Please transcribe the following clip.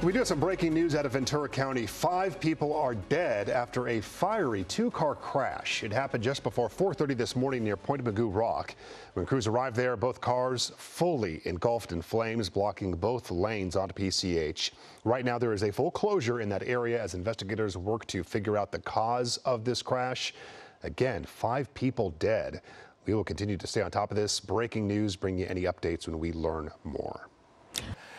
We do have some breaking news out of Ventura County. Five people are dead after a fiery two-car crash. It happened just before 4.30 this morning near Point Mugu Rock. When crews arrived there, both cars fully engulfed in flames, blocking both lanes onto PCH. Right now, there is a full closure in that area as investigators work to figure out the cause of this crash. Again, five people dead. We will continue to stay on top of this. Breaking news, bring you any updates when we learn more.